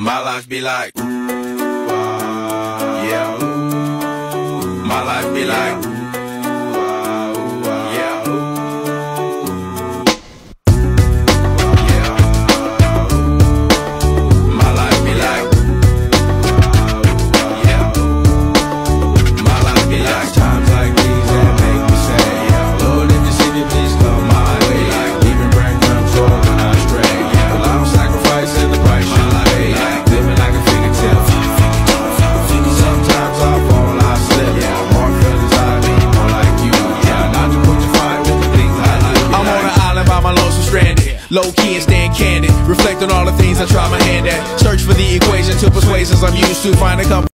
My life be like, ooh, yeah. My life be like. Low key and stand candid. Reflect on all the things I try my hand at. Search for the equation to persuasions I'm used to. Find a couple.